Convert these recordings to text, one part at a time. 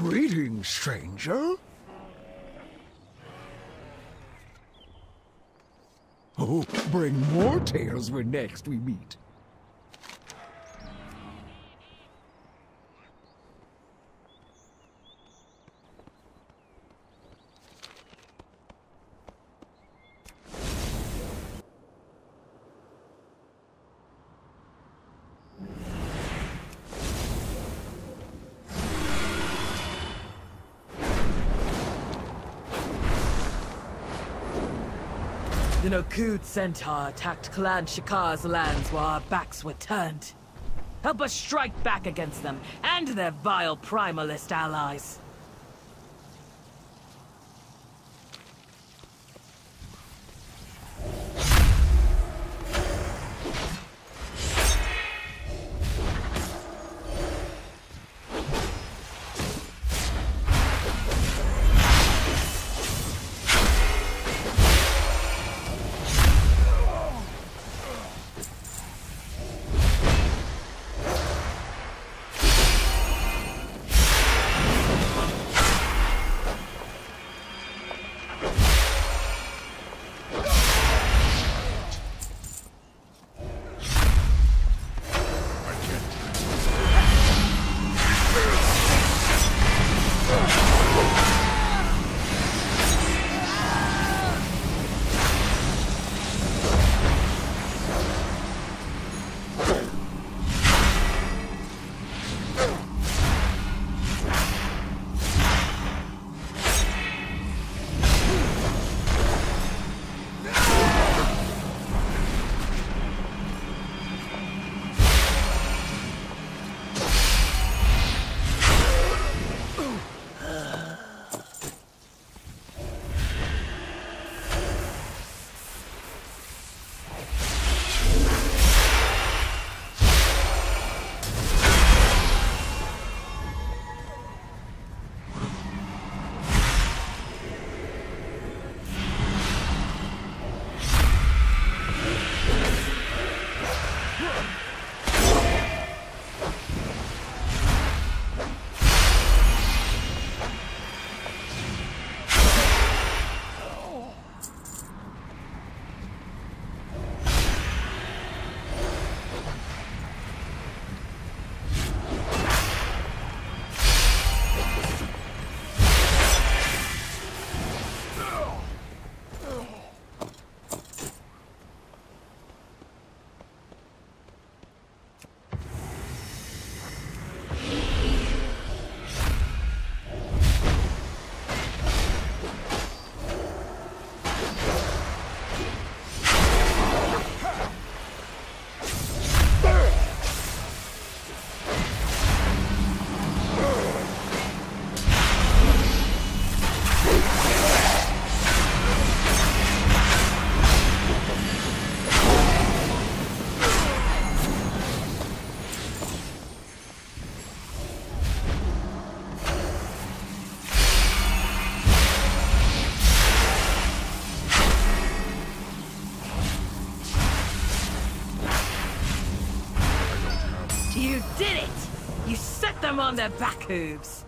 Greetings, stranger. Oh, bring more tales when next we meet. The Nokhud Centaur attacked Clan Shikaar's lands while our backs were turned. Help us strike back against them and their vile primalist allies. Them on their back hooves!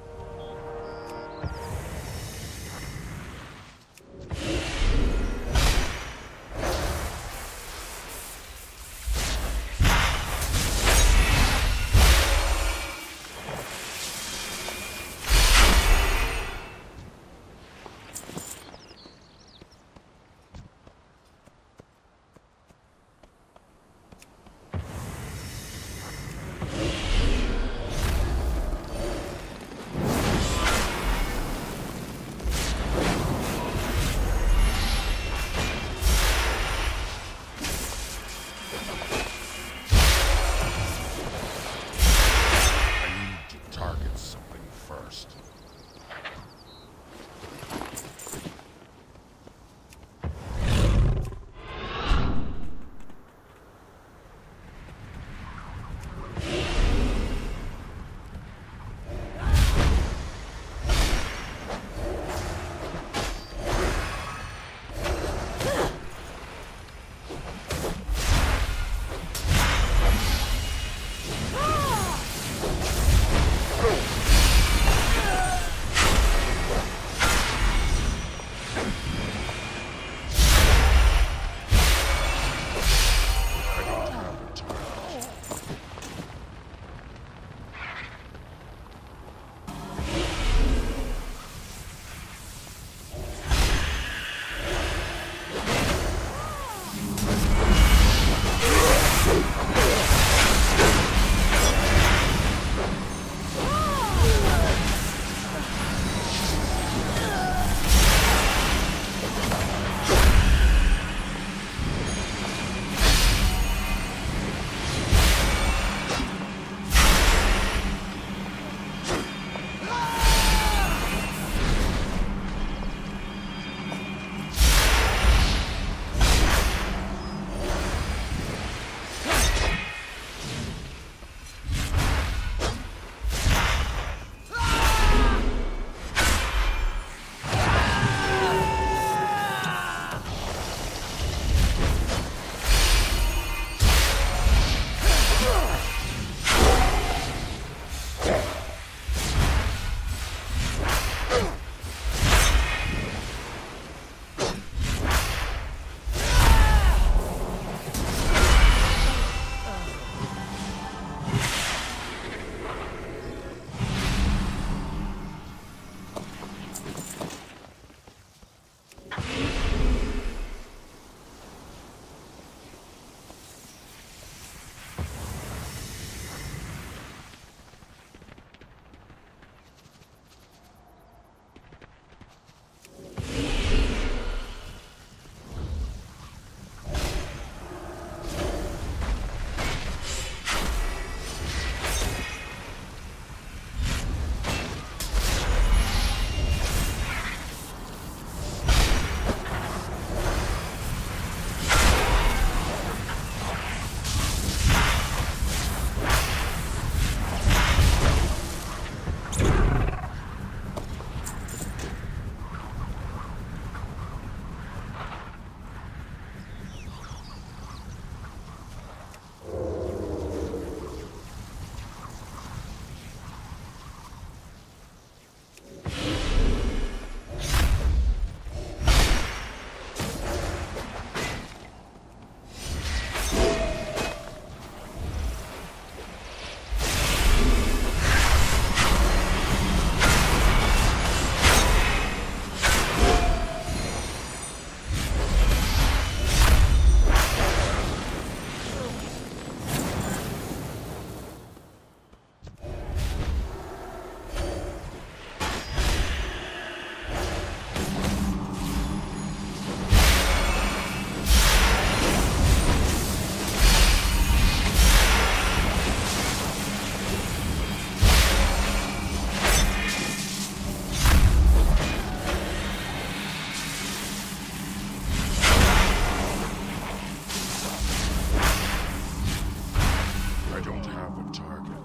Don't have a target.